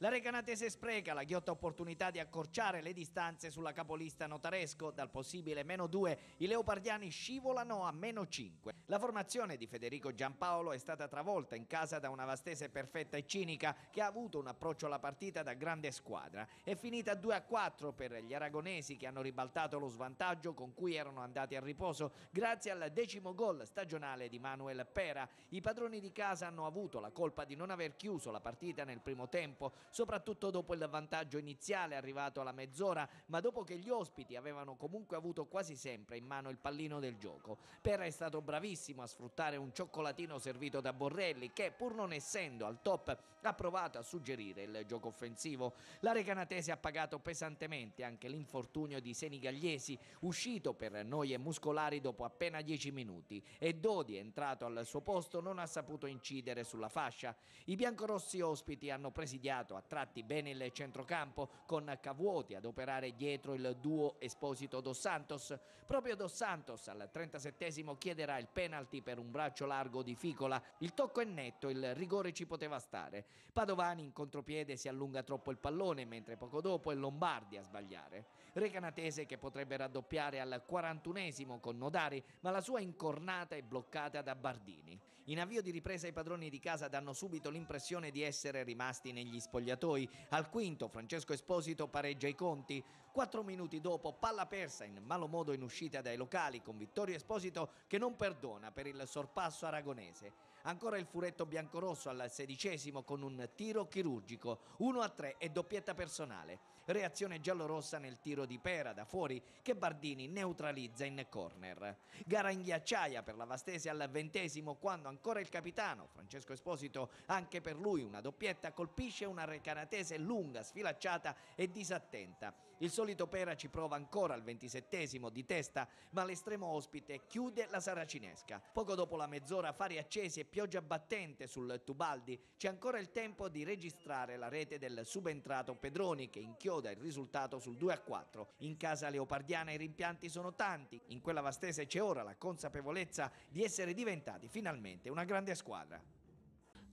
La Recanatese spreca la ghiotta opportunità di accorciare le distanze sulla capolista notaresco. Dal possibile meno 2 i leopardiani scivolano a meno 5. La formazione di Federico Giampaolo è stata travolta in casa da una vastese perfetta e cinica che ha avuto un approccio alla partita da grande squadra. È finita 2 a 4 per gli aragonesi che hanno ribaltato lo svantaggio con cui erano andati a riposo grazie al decimo gol stagionale di Manuel Pera. I padroni di casa hanno avuto la colpa di non aver chiuso la partita nel primo tempo soprattutto dopo il vantaggio iniziale arrivato alla mezz'ora, ma dopo che gli ospiti avevano comunque avuto quasi sempre in mano il pallino del gioco. Pera è stato bravissimo a sfruttare un cioccolatino servito da Borrelli che, pur non essendo al top, ha provato a suggerire il gioco offensivo. La Recanatese ha pagato pesantemente anche l'infortunio di Senigagliesi, uscito per noie muscolari dopo appena 10 minuti, e Dodi, entrato al suo posto, non ha saputo incidere sulla fascia. I biancorossi ospiti hanno presidiato a tratti bene il centrocampo con Cavuoti ad operare dietro il duo Esposito Dos Santos. Proprio Dos Santos al 37esimo chiederà il penalty per un braccio largo di Ficola. Il tocco è netto, il rigore ci poteva stare. Padovani in contropiede si allunga troppo il pallone mentre poco dopo è Lombardi a sbagliare. Recanatese che potrebbe raddoppiare al 41esimo con Nodari ma la sua incornata è bloccata da Bardini. In avvio di ripresa i padroni di casa danno subito l'impressione di essere rimasti negli spogliatoi spogliatoi. Al quinto Francesco Esposito pareggia i conti. Quattro minuti dopo palla persa in malo modo in uscita dai locali con Vittorio Esposito che non perdona per il sorpasso aragonese. Ancora il furetto biancorosso al sedicesimo con un tiro chirurgico, 1 a 3 e doppietta personale. Reazione giallorossa nel tiro di Pera da fuori che Bardini neutralizza in corner. Gara in ghiacciaia per la Vastese al ventesimo quando ancora il capitano Francesco Esposito, anche per lui una doppietta, colpisce una recanatese lunga, sfilacciata e disattenta. Il solito Pera ci prova ancora al ventisettesimo di testa, ma l'estremo ospite chiude la saracinesca. Poco dopo la mezz'ora fari accesi e pioggia battente sul Tubaldi, c'è ancora il tempo di registrare la rete del subentrato Pedroni che inchioda il risultato sul 2 a 4. In casa leopardiana i rimpianti sono tanti, in quella vastese c'è ora la consapevolezza di essere diventati finalmente una grande squadra.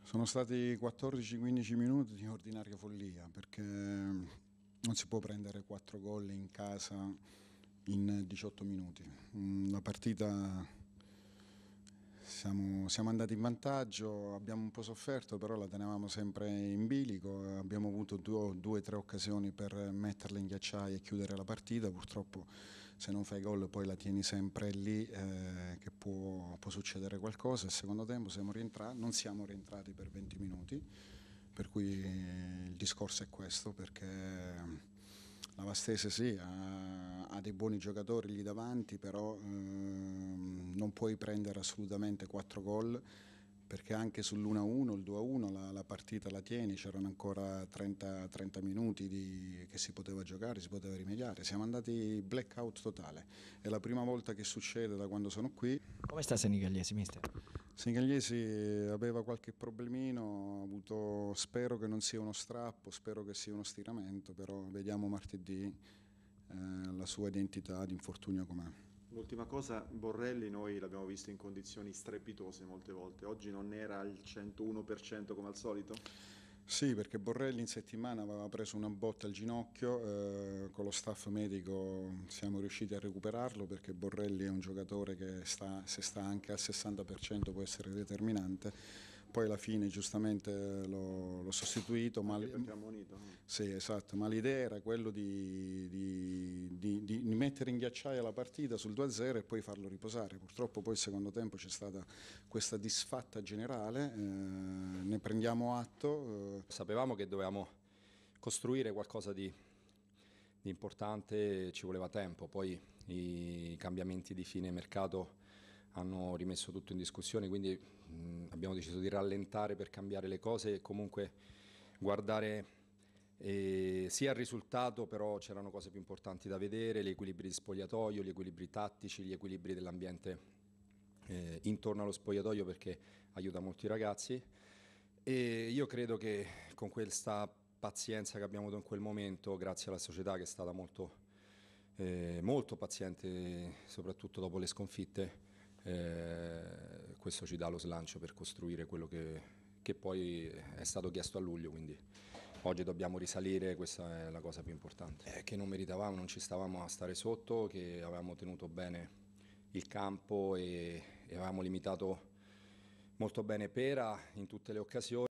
Sono stati 14-15 minuti di ordinaria follia perché non si può prendere 4 gol in casa in 18 minuti. Mm, la partita siamo, siamo, andati in vantaggio, abbiamo un po' sofferto, però la tenevamo sempre in bilico, abbiamo avuto due o tre occasioni per metterla in ghiacciaia e chiudere la partita, purtroppo se non fai gol poi la tieni sempre lì eh, che può, può, succedere qualcosa. Il secondo tempo siamo non siamo rientrati per 20 minuti, per cui il discorso è questo, perché la Vastese sì, ha, ha, dei buoni giocatori lì davanti, però ehm, non puoi prendere assolutamente 4 gol perché anche sull'1-1, il 2-1 la, la, partita la tieni, c'erano ancora 30, 30 minuti di, che si poteva giocare, si poteva rimediare, siamo andati blackout totale, è la prima volta che succede da quando sono qui. Come sta Senigalliesi, mister? Senigalliesi aveva qualche problemino, avuto, spero che non sia uno strappo, spero che sia uno stiramento, però vediamo martedì eh, la sua identità di infortunio com'è. L'ultima cosa, Borrelli noi l'abbiamo visto in condizioni strepitose molte volte, oggi non era al 101% come al solito? Sì, perché Borrelli in settimana aveva preso una botta al ginocchio, eh, con lo staff medico siamo riusciti a recuperarlo perché Borrelli è un giocatore che sta, se sta anche al 60% può essere determinante poi alla fine giustamente l'ho, sostituito. Ma, ammonito. Sì, esatto, ma l'idea era quello di, di, di, di, mettere in ghiacciaia la partita sul 2-0 e poi farlo riposare. Purtroppo poi il secondo tempo c'è stata questa disfatta generale, eh, ne prendiamo atto. Eh. Sapevamo che dovevamo costruire qualcosa di importante, ci voleva tempo, poi i cambiamenti di fine mercato hanno rimesso tutto in discussione, quindi mh, abbiamo deciso di rallentare per cambiare le cose e comunque guardare eh, sia il risultato, però c'erano cose più importanti da vedere, gli equilibri di spogliatoio, gli equilibri tattici, gli equilibri dell'ambiente eh, intorno allo spogliatoio perché aiuta molto i ragazzi. E io credo che con questa pazienza che abbiamo avuto in quel momento, grazie alla società che è stata molto, eh, molto paziente soprattutto dopo le sconfitte, eh, questo ci dà lo slancio per costruire quello che, che poi è stato chiesto a luglio, quindi oggi dobbiamo risalire, questa è la cosa più importante. È che non meritavamo, non ci stavamo a stare sotto, che avevamo tenuto bene il campo e, e avevamo limitato molto bene Pera in tutte le occasioni.